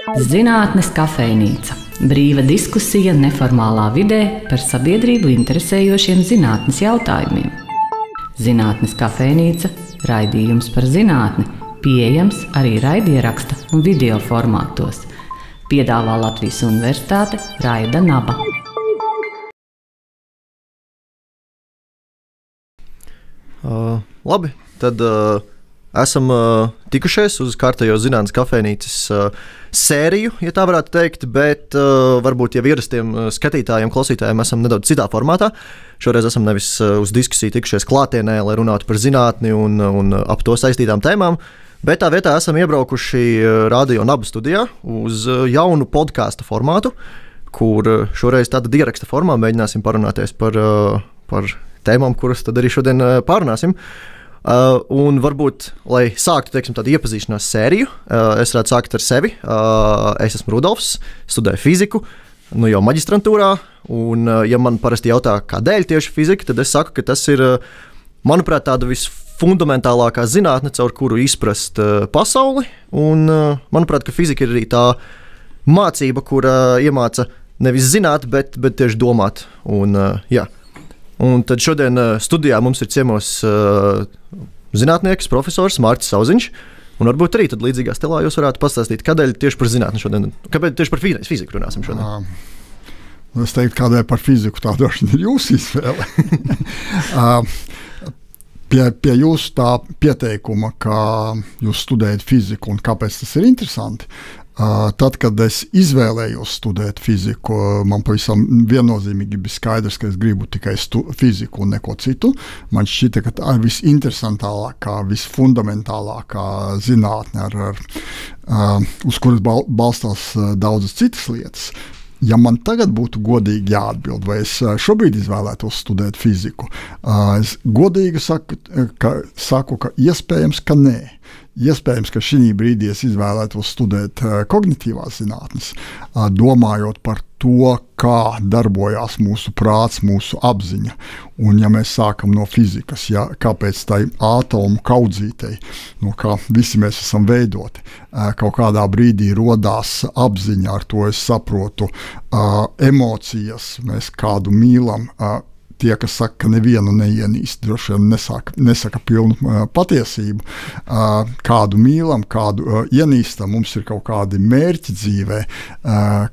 Zinātnes kafejnīca. Brīva diskusija neformālā vidē par sabiedrību interesējošiem zinātnes jautājumiem. Zinātnes kafejnīca - raidījums par zinātni, pieejams arī raidieraksta un video formātos. Piedāvā Latvijas Universitāte Raida Naba. Uh, labi, tad uh, esam uh, tikušies uz kārtējo zinātnīs kafejnīcas uh, sēriju, ja tā varētu teikt, bet uh, varbūt jau ierastiem skatītājiem, klausītājiem esam nedaudz citā formātā. Šoreiz esam nevis uz diskusiju tikušies klātienē, lai runātu par zinātni un, un ap to saistītām tēmām. Bet tā vietā esam iebraukuši radio un abu studijā uz jaunu podkāstu formātu, kur šoreiz tādā ieraksta formā mēģināsim parunāties par, par tēmām, kuras tad arī šodien pārunāsim. Uh, un varbūt, lai sāktu teiksim, tādu iepazīšanās sēriju, uh, es varētu sākt ar sevi. Uh, es esmu Rudolfs, studēju fiziku, nu jau maģistrantūrā. Un, uh, ja man parasti jautā, kādēļ tieši fizika, tad es saku, ka tas ir, uh, manuprāt, tāda visfundamentālākā zinātne, caur kuru izprast uh, pasauli. Un, uh, manuprāt, ka fizika ir arī tā mācība, kur uh, iemāca nevis zināt, bet, bet tieši domāt. Un, uh, jā. Un tad šodien uh, studijā mums ir ciemos uh, zinātnieks, profesors Mārcis Zauziņš. Un varbūt arī tādā līdzīgā stilā jūs varētu pastāstīt, kādēļ tieši par zinātnē šodien, kāpēc tieši par fiziku runāsim šodien. Uh, es teiktu, kādēļ par fiziku tā droši vien ir jūsu izvēle. uh, pie, pie jūsu tā pieteikuma, ka jūs studējat fiziku un kāpēc tas ir interesanti, Tad, kad es izvēlējos studēt fiziku, man pavisam viennozīmīgi bija skaidrs, ka es gribu tikai fiziku un neko citu. Man šķita, ka tā ir visinteresantākā, visfundamentālākā zinātne, ar, ar, uh, uz kuras bal balstās uh, daudzas citas lietas. Ja man tagad būtu godīgi jāatbild, vai es šobrīd izvēlētos studēt fiziku, es godīgi saku, ka, saku, ka iespējams, ka nē. Iespējams, ka šī brīdī es izvēlētos studēt uh, kognitīvās zinātnes, uh, domājot par to, kā darbojas mūsu prāts, mūsu apziņa. Un, ja mēs sākam no fizikas, ja, kāpēc tai atomu kaudzītei, no kā visi mēs esam veidoti, uh, kaut kādā brīdī radās apziņa, ar to es saprotu uh, emocijas, mēs kādu mīlam. Uh, tie, kas saka, ka nevienu neienīst, droši vien nesaka, nesaka pilnu patiesību. Kādu mīlam, kādu ienīstam, mums ir kaut kādi mērķi dzīvē,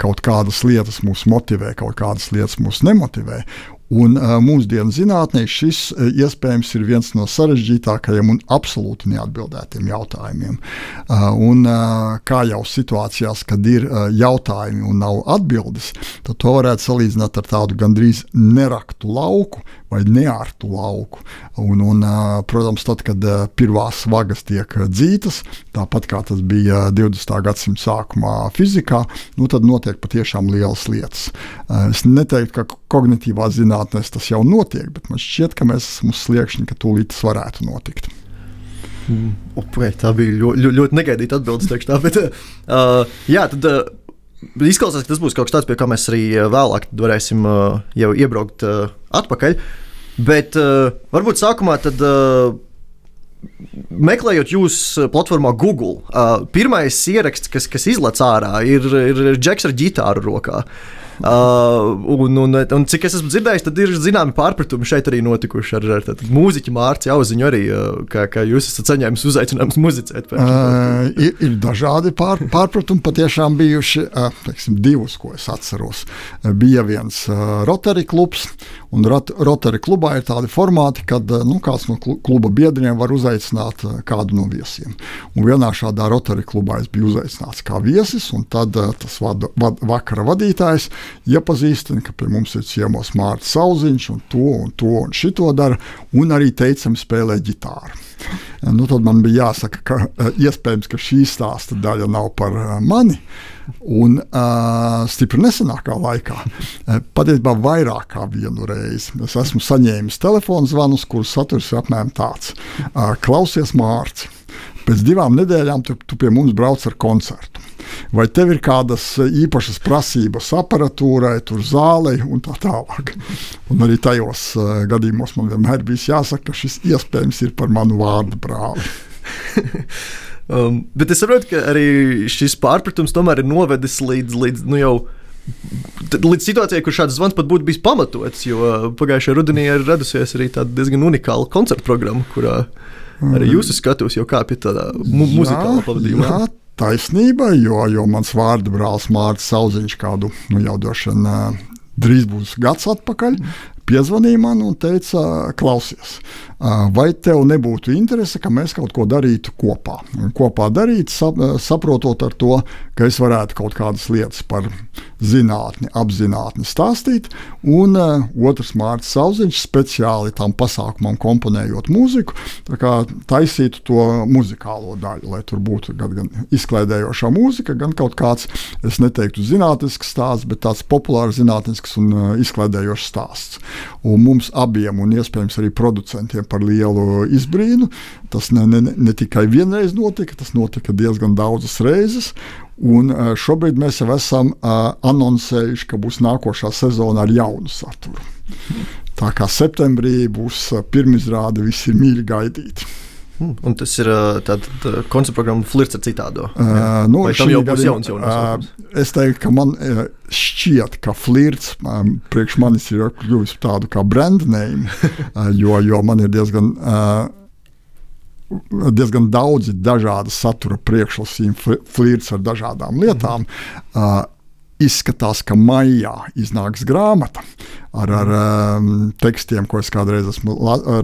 kaut kādas lietas mūs motivē, kaut kādas lietas mūs nemotivē. Un mūsdienu zinātnē šis iespējams ir viens no sarežģītākajiem un absolūti neatbildētiem jautājumiem. Un, kā jau situācijās, kad ir jautājumi un nav atbildes, tad to varētu salīdzināt ar tādu gandrīz neraktu lauku vai neārtu lauku. Un, un, protams, tad, kad pirmās vagas tiek dzītas, tāpat kā tas bija 20. gadsimta sākumā fizikā, nu, tad notiek patiešām lielas lietas. Es neteiktu, ka kognitīvā zinātnē zinātnēs tas jau notiek, bet man šķiet, ka mēs esam uz sliekšņa, ka tūlīt tas varētu notikt. Mm, upē, tā bija ļoti, ļoti, ļoti negaidīta atbilde. Bet, uh, jā, tad, uh, Izklausās, ka tas būs kaut kas tāds, pie kā mēs arī vēlāk varēsim uh, jau iebraukt uh, atpakaļ. Bet uh, varbūt sākumā tad. Uh, Meklējot jūsu platformā Google, uh, pirmais ieraksts, kas, kas izlaiž ārā, ir, ir Džeks ar ģitāru rokā. Uh, Uh, un, un, un cik es esmu dzirdējis, tad ir zināmi pārpratumi šeit arī notikuši ar, ar mūziķu Mārciņu Auziņu, arī, uh, ka, ka jūs esat saņēmis uzaicinājumus muzicēt. Uh, ir, ir dažādi pār, pārpratumi, patiešām bijuši uh, teiksim, divus, ko es atceros. Uh, bija viens uh, Rotary klubs, un rot, Rotary klubā ir tādi formāti, kad uh, nu, kāds no kluba biedriem var uzaicināt uh, kādu no viesiem. Un vienā šādā Rotary klubā es biju uzaicināts kā viesis, un tad uh, tas vad, vad, vakara vadītājs iepazīstina, ka pie mums ir ciemos Mārcis Sauziņš un to un to un šito dara, un arī teicami spēlē ģitāru. Nu, tad man bija jāsaka, ka uh, iespējams, ka šī stāsta daļa nav par uh, mani. Un uh, stipri nesenākā laikā, patiesībā vairāk kā vienu reizi, es esmu saņēmis telefonu zvanus, kurus saturs ir apmēram tāds: uh, Klausies, Mārcis! Pēc divām nedēļām tu, tu pie mums brauc ar koncertu. Vai tev ir kādas īpašas prasības aparatūrai, tur zālei un tā tālāk? Un arī tajos uh, gadījumos man vienmēr bija jāsaka, ka šis iespējams ir par manu vārdu brāli. Um, bet es saprotu, ka arī šis pārpratums tomēr ir novedis līdz, līdz nu jau. Līdz situācijai, kur šāds zvans pat būtu bijis pamatots, jo pagājušajā rudenī ir radusies arī tāda diezgan unikāla koncerta programma, kurā arī jūsu skatos jau kāpj tādā mu muzikālā pavadījumā. Jā, taisnība, jo, jo mans vārdu brālis Mārcis Sauziņš kādu nu, jau droši vien drīz būs gads atpakaļ, piezvanīja man un teica, klausies, vai tev nebūtu interese, ka mēs kaut ko darītu kopā. Kopā darīt, saprotot ar to, ka es varētu kaut kādas lietas par zinātni, apzinātni stāstīt. Un otrs Mārcis Sauziņš speciāli tam pasākumam komponējot mūziku, taisītu to muzikālo daļu, lai tur būtu gan, gan izklaidējoša mūzika, gan kaut kāds, es neteiktu zinātnisks stāsts, bet tāds populārs zinātnisks un izklaidējošs stāsts. Un mums abiem, un iespējams arī producentiem, par lielu izbrīnu. Tas ne, ne, ne tikai vienreiz notika, tas notika diezgan daudzas reizes. Un šobrīd mēs jau esam uh, anoncējuši, ka būs nākošā sezona ar jaunu saturu. Tā kā septembrī būs pirmizrāde, visi ir mīļi gaidīti. Hmm, un tas ir tāds koncerta programma Flirts ar citādo. Uh, nu, Vai tam jau būs jauns jauns? Uh, es teiktu, ka man uh, šķiet, ka flirts um, priekš manis ir kļuvis tādu kā brand name, uh, jo, jo man ir diezgan. Uh, diezgan daudzi dažādi satura priekšlasījumi, flirts ar dažādām lietām. Uh, izskatās, ka maijā iznāks grāmata ar, ar um, tekstiem, ko es kādreiz esmu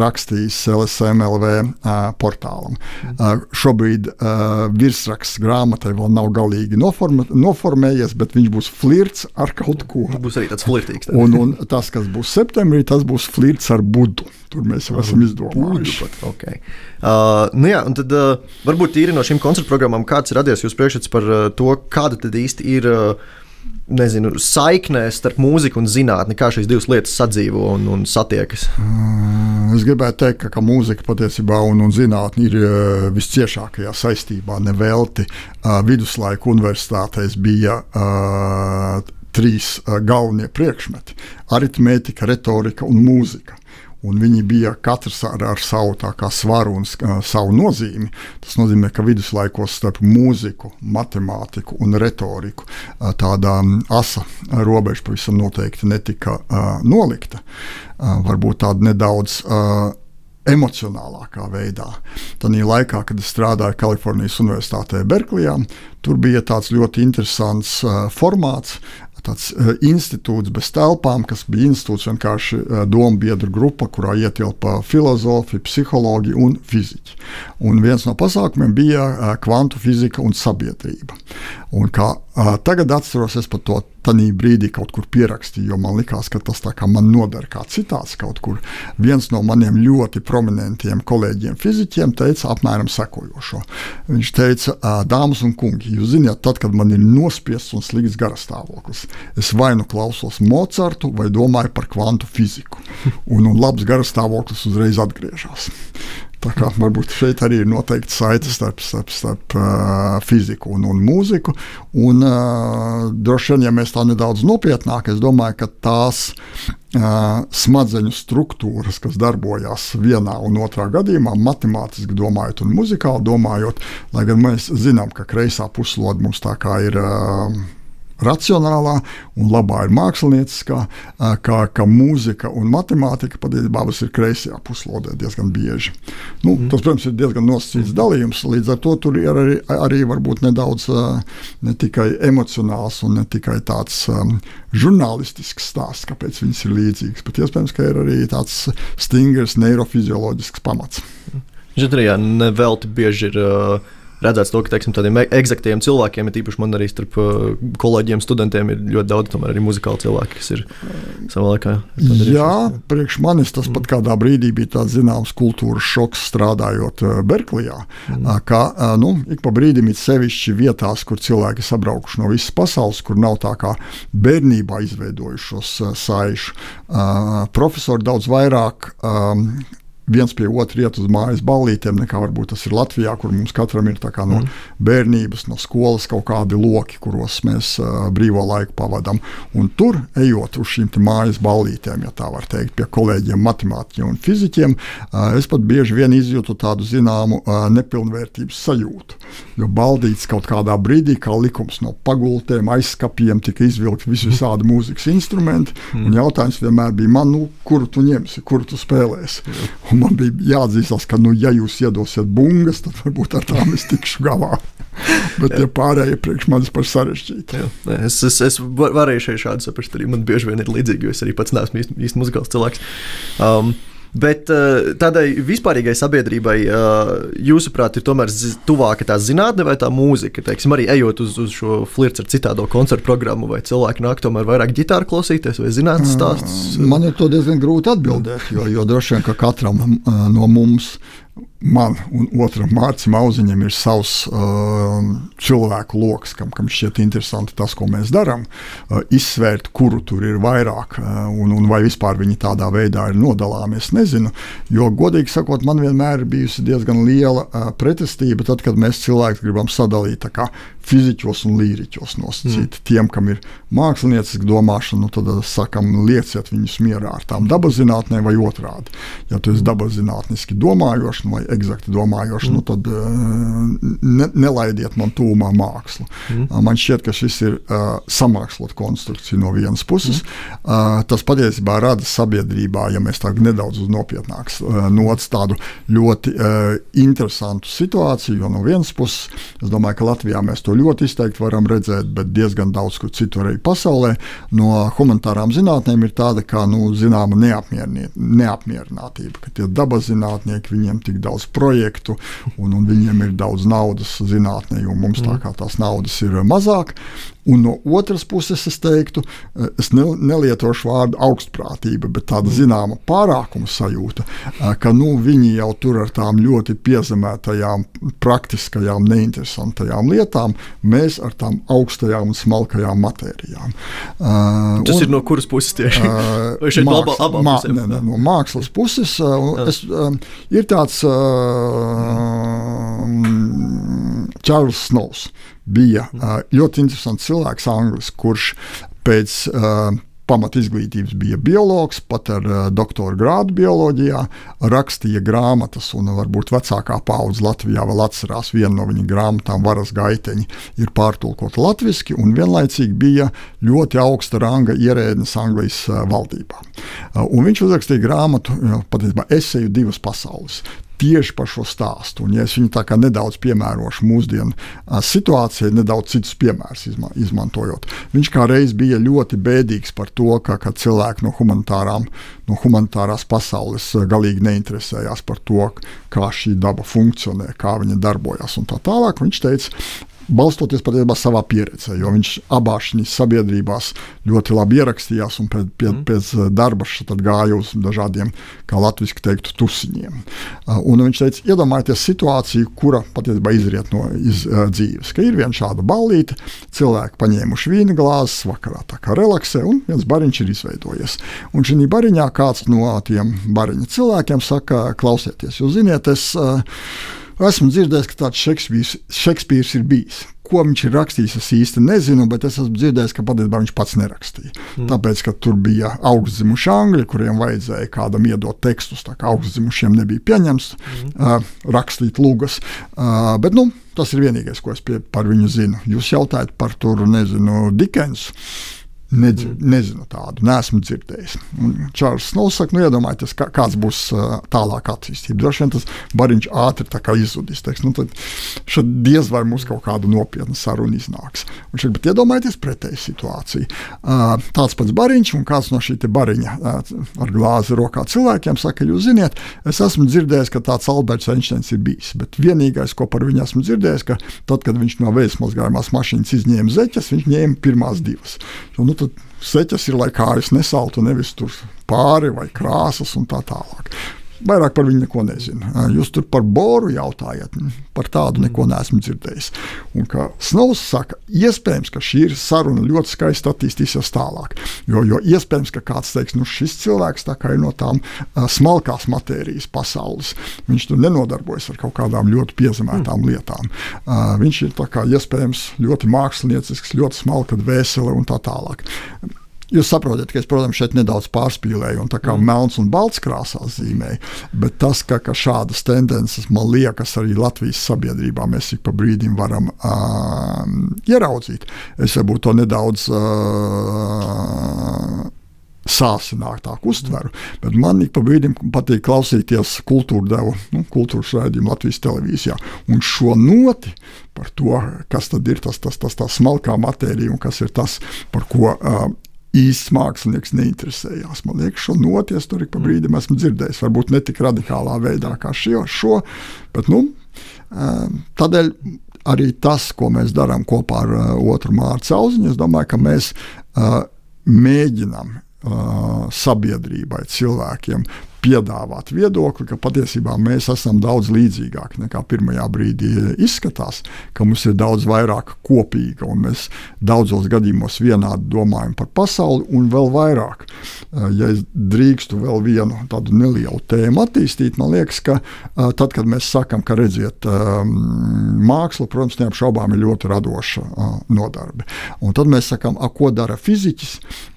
rakstījis LSMLV uh, portālam. Uh, šobrīd uh, virsraksts grāmatai vēl nav galīgi noforma, noformējies, bet viņš būs flirts ar kaut ko. Būs arī tāds flirtīgs. Tad. Un, un tas, kas būs septembrī, tas būs flirts ar budu. Tur mēs jau esam izdomājuši. Pat, okay. uh, nu jā, un tad uh, varbūt tīri no šīm koncertu programmām kāds ir radies jūs priekšstats par uh, to, kāda tad īsti ir. Uh, nezinu, saiknē starp mūziku un zinātni, kā šīs divas lietas sadzīvo un, un satiekas? Mm, es gribētu teikt, ka, ka mūzika patiesībā un, un zinātnē ir uh, visciešākajā saistībā. Nevelti uh, viduslaiku universitātēs bija uh, trīs galvenie priekšmeti - aritmētika, retorika un mūzika un viņi bija katrs ar, ar savu svaru un uh, savu nozīmi. Tas nozīmē, ka viduslaikos starp mūziku, matemātiku un retoriku uh, tāda asa robeža pavisam noteikti netika uh, nolikta. Uh, varbūt tāda nedaudz. Uh, emocionālākā veidā. Tad laikā, kad es strādāju Kalifornijas Universitātē Berklijā, tur bija tāds ļoti interesants uh, formāts, tāds uh, institūts bez telpām, kas bija institūts vienkārši uh, domu biedru grupa, kurā ietilpa filozofi, psihologi un fiziķi. Un viens no pasākumiem bija uh, kvantu fizika un sabiedrība. Un kā uh, tagad atceros, es par to tajā brīdī kaut kur pierakstīju, jo man likās, ka tas man noder kā citāts kaut kur. Viens no maniem ļoti prominentiem kolēģiem, fiziķiem, teica apmēram sekojošo. Viņš teica, dāmas un kungi, jūs zināt, tad, kad man ir nospiests un slikts garastāvoklis, es vai nu klausos Mocartu, vai domāju par kvantu fiziku. Un, un labs garastāvoklis uzreiz atgriežas. Varbūt šeit arī ir noteikti saite starp, starp, starp uh, fiziku un, un mūziku. Un, uh, droši vien, ja mēs tā nedaudz nopietnāk, es domāju, ka tās uh, smadzeņu struktūras, kas darbojas vienā un otrā gadījumā, matemātiski domājot un muzikāli domājot, lai gan mēs zinām, ka kreisā puslode mums tā kā ir. Uh, racionālā un labā ir mākslinieckā, kā, kā mūzika un matemātika patiesībā abas ir kreisajā puslodē diezgan bieži. Nu, mm. Tas, protams, ir diezgan nosacīts dalījums, līdz ar to tur ir arī, arī varbūt nedaudz ne tikai emocionāls un ne tikai tāds um, žurnālistisks stāsts, kāpēc viņas ir līdzīgas, bet iespējams, ka ir arī tāds stingrs neirofizioloģisks pamats. Arī nevelti bieži ir. Uh redzēts, to, ka teiksim, tādiem eksaktiem cilvēkiem, ir īpaši man arī starp uh, kolēģiem, studentiem, ir ļoti daudz tomēr arī muzikāli cilvēki, kas ir savā laikā. Jā, priekš manis tas pat kādā brīdī bija tāds zināms kultūras šoks strādājot uh, Berklijā. Mm. Kā nu, ik pa brīdim ir sevišķi vietās, kur cilvēki sabraukuši no visas pasaules, kur nav tā kā bērnībā izveidojušos saišu. Profesori daudz vairāk um, viens pie otra iet uz mājas ballītēm, nekā varbūt tas ir Latvijā, kur mums katram ir no mm. bērnības, no skolas kaut kādi loki, kuros mēs uh, brīvo laiku pavadām. Un tur, ejot uz šīm mājas ballītēm, ja tā var teikt, pie kolēģiem, matemātiķiem un fizikiem, uh, es pat bieži vien izjūtu tādu zināmu uh, nepilnvērtības sajūtu. Jo baldīts kaut kādā brīdī, kā likums no pagultēm, aizskapiem, tika izvilkti visādi mūzikas instrumenti. Mm. Jautājums vienmēr bija, man, nu, kuru tu ņemsi, kuru tu spēlēsi. Un man bija jāatzīst, ka, nu, ja jūs iedosiet bungas, tad varbūt ar tām es tikšu galā. Bet tie pārējie priekš manis par sarežģītu. Jā, es, es, es varēju šeit šādu saprast, arī man bieži vien ir līdzīgi, jo es arī pats neesmu īsti, īsti muzikāls cilvēks. Um, Bet uh, tādai vispārīgai sabiedrībai, uh, jūsuprāt, ir tomēr tuvāka tā zinātne vai tā mūzika? Teiksim, arī ejot uz, uz šo flirts ar citādo koncertu programmu, vai cilvēki nāk tomēr vairāk ģitāru klausīties vai zinātnes stāstus? Man ir to diezgan grūti atbildēt, jo, jo droši vien, ka katram uh, no mums man un otram Mārcis Mauziņam ir savs uh, cilvēku lokus, kam, kam šķiet interesanti tas, ko mēs darām. Uh, izsvērt, kuru tur ir vairāk, uh, un, un vai vispār viņi tādā veidā ir nodalāmi, es nezinu. Jo, godīgi sakot, man vienmēr ir bijusi diezgan liela uh, pretestība, tad, kad mēs cilvēkus gribam sadalīt fiziķos un līriķos nosacīt. Mm. Tiem, kam ir mākslinieciska domāšana, nu, tad uh, sakam, lieciet viņus mierā ar tām dabas zinātnēm vai otrādi. Ja tu esi dabas zinātniski domājošs vai eksakti domājošs, mm. nu, tad uh, ne, nelaidiet man tūmā mākslu. Mm. Uh, man šķiet, ka šis ir uh, samākslot konstrukcija no vienas puses. Mm. Uh, tas patiesībā rada sabiedrībā, ja mēs tā nedaudz uz nopietnāks uh, nots, tādu ļoti uh, interesantu situāciju, jo no vienas puses es domāju, ka Latvijā mēs to to ļoti izteikti varam redzēt, bet diezgan daudz kur citur arī pasaulē. No humanitārām zinātnēm ir tāda kā nu, zināma neapmierinātība, ka tie dabas zinātnieki viņiem tik daudz projektu un, un viņiem ir daudz naudas zinātnē, un mums tā mm. kā tās naudas ir mazāk. Un no otras puses, es teiktu, eh, es ne, nelietošu vārdu augstprātība, bet tāda mm. zināma pārākuma sajūta, eh, ka nu, viņi jau tur ar tām ļoti piezemētajām, praktiskajām, neinteresantajām lietām, mēs ar tām augstajām un smalkajām matērijām. Uh, Tas un, ir no kuras puses tieši? Vai šeit māksla, abā, abā mā, ne, ne, no mākslas puses. Es, ir tāds uh, Čārls Snovs bija uh, ļoti interesants cilvēks, anglis, kurš pēc pamat izglītības bija biologs, pat ar uh, doktora grādu bioloģijā, rakstīja grāmatas, un varbūt vecākā paudze Latvijā vēl atcerās vienu no viņa grāmatām, Varas gaiteņi, ir pārtulkota latviešu, un vienlaicīgi bija ļoti augsta ranga ierēdnis Anglijas uh, valdībā. Uh, un viņš uzrakstīja grāmatu, patiesībā esēju divas pasaules tieši par šo stāstu. Un, ja es viņu tā kā nedaudz piemērošu mūsdienu situācijai, nedaudz citus piemērus izma izmantojot, viņš kā reiz bija ļoti bēdīgs par to, ka, ka cilvēki no, no humanitārās pasaules galīgi neinteresējās par to, kā šī daba funkcionē, kā viņa darbojas un tā tālāk. Viņš teica, balstoties patiesībā savā pieredzē, jo viņš abās šīs sabiedrībās ļoti labi ierakstījās un pēc, pēc, mm. pēc darba gāja uz dažādiem, kā latviešu teiktu, tusiņiem. Uh, un viņš teica, iedomājieties situāciju, kura patiesībā izriet no iz, uh, dzīves, ka ir viena šāda ballīte, cilvēki paņēmuši vīna glāzes, vakarā tā kā relaksē, un viens bariņš ir izveidojies. Un šī bariņā kāds no tiem bariņa cilvēkiem saka, klausieties, jūs ziniet, es uh, Esmu dzirdējis, ka tāds Šekspīrs, Šekspīrs ir bijis. Ko viņš ir rakstījis, es īsti nezinu, bet es esmu dzirdējis, ka patiesībā viņš pats nerakstīja. Mm. Tāpēc, ka tur bija augstzimuši angļi, kuriem vajadzēja kādam iedot tekstus, tā kā augstzimušiem nebija pieņemts mm. uh, rakstīt lūgas. Uh, bet, nu, tas ir vienīgais, ko es pie, par viņu zinu. Jūs jautājat par tur, nezinu, Dikensu. Nedz, mm. Nezinu tādu, neesmu dzirdējis. Čārlis nosaka, nu, iedomājieties, kā, kāds būs uh, tālāk attīstība. Droši vien tas bariņš ātri izzudīs. Teiks, nu, tad šeit diez vai mums kaut kāda nopietna saruna iznāks. Un šeit, bet iedomājieties pretēju situāciju. Uh, tāds pats bariņš un kāds no šī bariņa uh, ar glāzi rokā cilvēkiem saka, jūs ziniet, es esmu dzirdējis, ka tāds Alberts Einsteins ir bijis. Bet vienīgais, ko par viņu esmu dzirdējis, ka tad, kad viņš no veismas mazgājumās mašīnas izņēma zeķes, viņš ņēma pirmās divas. Jo, nu, tad seķis ir, lai kājas nesaltu, nevis tur pāri vai krāsas un tā tālāk. Vairāk par viņu neko nezinu. Jūs tur par boru jautājat, par tādu neko neesmu dzirdējis. Un kā Snovs saka, iespējams, ka šī saruna ļoti skaisti attīstīsies tālāk. Jo, jo iespējams, ka kāds teiks, nu šis cilvēks ir no tām uh, smalkās matērijas pasaules. Viņš tur nenodarbojas ar kaut kādām ļoti piezemētām mm. lietām. Uh, viņš ir kā, iespējams ļoti māksliniecisks, ļoti smalka dvēsele un tā tālāk. Jūs saprotat, ka es, protams, šeit nedaudz pārspīlēju un tā kā mm. melns un balts krāsās zīmēju, bet tas, ka, ka šādas tendences man liekas arī Latvijas sabiedrībā mēs ik pa brīdim varam uh, ieraudzīt. Es varbūt to nedaudz. Uh, sāsinātāk uztveru. Bet man ik pa brīdim patīk klausīties kultūra devu, nu, kultūras raidījumu Latvijas televīzijā. Un šo noti par to, kas tad ir tas, tas, tas, tas smalkā matērija un kas ir tas, par ko uh, īsts mākslinieks neinteresējās. Man liekas, šo noties tur ik pa brīdim esmu dzirdējis. Varbūt ne tik radikālā veidā kā šo, šo bet nu, tādēļ arī tas, ko mēs darām kopā ar otru mārciņu auziņu, es domāju, ka mēs mēģinām sabiedrībai, cilvēkiem piedāvāt viedokli, ka patiesībā mēs esam daudz līdzīgāki nekā pirmajā brīdī izskatās, ka mums ir daudz vairāk kopīga un mēs daudzos gadījumos vienādi domājam par pasauli un vēl vairāk. Eh, ja es drīkstu vēl vienu tādu nelielu tēmu attīstīt, man liekas, ka eh, tad, kad mēs sakam, ka redziet, ehm, māksla, protams, neapšaubām ir ļoti radoša eh, nodarbe. Un tad mēs sakām, a, ko dara fiziķis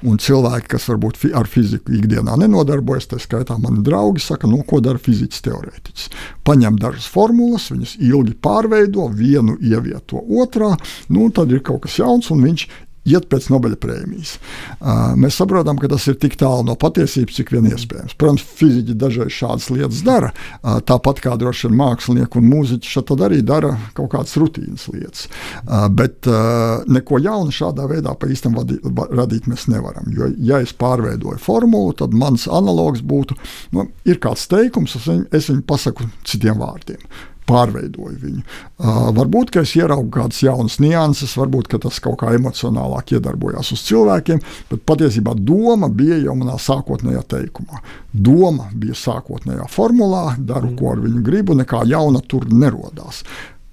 un cilvēki, kas varbūt ar fiziku ikdienā nenodarbojas, tā skaitā man mani draugi saka, no ko dara fizikas teorētiķis. Paņem dažas formulas, viņas ilgi pārveido, vienu ievieto otrā, nu, tad ir kaut kas jauns, un viņš iet pēc Nobela prēmijas. Mēs saprotam, ka tas ir tik tālu no patiesības, cik vien iespējams. Protams, fiziķi dažreiz šādas lietas dara, tāpat kā droši vien mākslinieki un mūziķi šeit arī dara kaut kādas rutīnas lietas. Bet neko jaunu šādā veidā pa īstam radīt mēs nevaram. Jo, ja es pārveidoju formulu, tad mans analogs būtu, nu, ir kāds teikums, es viņu, es viņu pasaku citiem vārdiem pārveidoju viņu. Uh, varbūt, ka es ieraugu kādas jaunas nianses, varbūt, ka tas kaut kā emocionālāk iedarbojās uz cilvēkiem, bet patiesībā doma bija jau manā sākotnējā teikumā. Doma bija sākotnējā formulā, daru, ko ar viņu gribu, nekā jauna tur nerodās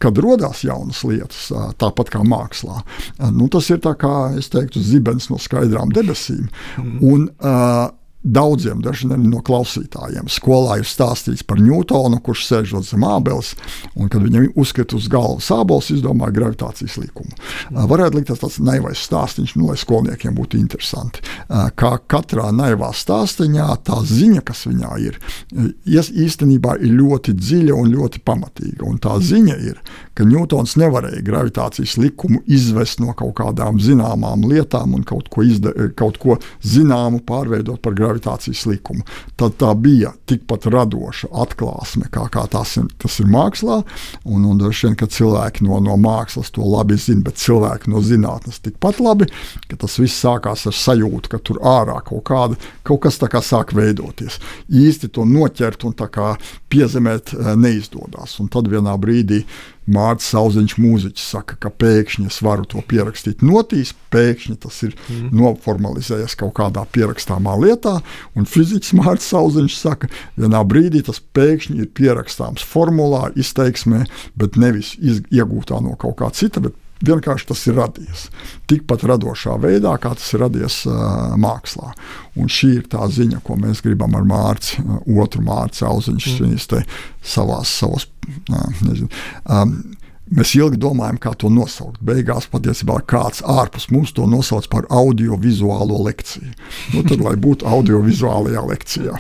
kad radās jaunas lietas, tāpat kā mākslā. Nu, tas ir kā, teiktu, zibens no skaidrām debesīm. Mm. Un, uh, Daudziem no klausītājiem skolā ir stāstīts par Ņūtonu, kurš sēžot zem ābeles, un kad viņam uzkrita uz galvas ābols, izdomāja gravitācijas likumu. Mm. Varētu likties tāds naivais stāstījums, nu, lai skolniekiem būtu interesanti. Kā katrā naivā stāstījumā, tā ziņa, kas viņā ir, īstenībā ir ļoti dziļa un ļoti pamatīga. Un tā ziņa ir, ka Ņūtons nevarēja gravitācijas likumu izvest no kaut kādām zināmām lietām un kaut ko, izda, kaut ko zināmu pārveidot par gravitāciju gravitācijas likumu. Tad tā bija tikpat radoša atklāsme, kā, kā tas, ir, tas ir mākslā. Un, un droši vien, ka cilvēki no, no mākslas to labi zina, bet cilvēki no zinātnes tikpat labi, ka tas viss sākās ar sajūtu, ka tur ārā kaut, kāda, kaut kas sāk veidoties. Īsti to noķert un piezemēt eh, neizdodas. Un tad vienā brīdī Mārcis Kalniņš, mūziķis, saka, ka pēkšņi es varu to pierakstīt notīs, pēkšņi tas ir mm. noformalizējies kaut kādā pierakstāmā lietā, un fiziķis Mārcis Kalniņš saka, vienā brīdī tas pēkšņi ir pierakstāms formulā, izteiksmē, bet nevis iegūtā no kaut kā cita, bet Vienkārši tas ir radies tikpat radošā veidā, kā tas ir radies uh, mākslā. Un šī ir tā ziņa, ko mēs gribam ar Mārci, uh, otru Mārciņu auziņš, mm. viņas te savās, savos, uh, nezinu. Um, Mēs ilgi domājam, kā to nosaukt. Beigās patiesībā kāds ārpus mums to nosauc par audio-vizuālo lekciju. Nu, tad, lai būtu audio-vizuālajā lekcijā.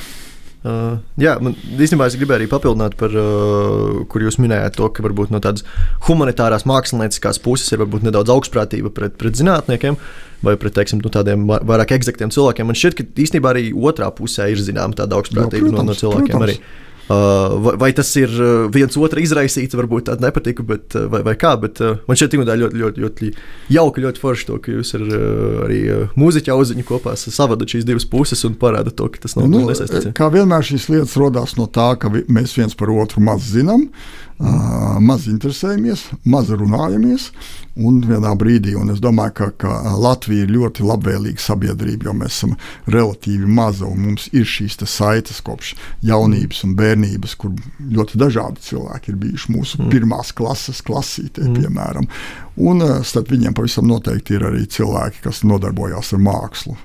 Uh, jā, man īstenībā es gribēju arī papildināt par, uh, kur jūs minējāt to, ka varbūt no tādas humanitārās mākslinieckās puses ir varbūt nedaudz augstprātība pret, pret zinātniekiem vai pret teiksim, nu, tādiem vairāk eksaktiem cilvēkiem. Man šķiet, ka īstenībā arī otrā pusē ir zināma tāda augstprātība no, no cilvēkiem. Protams. Arī. Uh, vai, vai tas ir uh, viens otru izraisīts, varbūt tāda nepatika, bet, uh, vai, vai kā. Bet, man šķiet, ka ļoti, ļoti, ļoti jauki, ļoti forši to, ka jūs ar arī mūziķa auziņu kopā savadat šīs divas puses un parādat to, ka tas nav nu, nesaistīts. Kā vienmēr šīs lietas rodas no tā, ka vi, mēs viens par otru maz zinām. Maz interesējamies, maz runājamies. Un vienā brīdī, un es domāju, ka, ka Latvija ir ļoti labvēlīga sabiedrība, jo mēs esam relatīvi maza un mums ir šīs saites kopš jaunības un bērnības, kur ļoti dažādi cilvēki ir bijuši mūsu mm. pirmās klases klasītē, mm. piemēram. Un starp viņiem pavisam noteikti ir arī cilvēki, kas nodarbojās ar mākslu.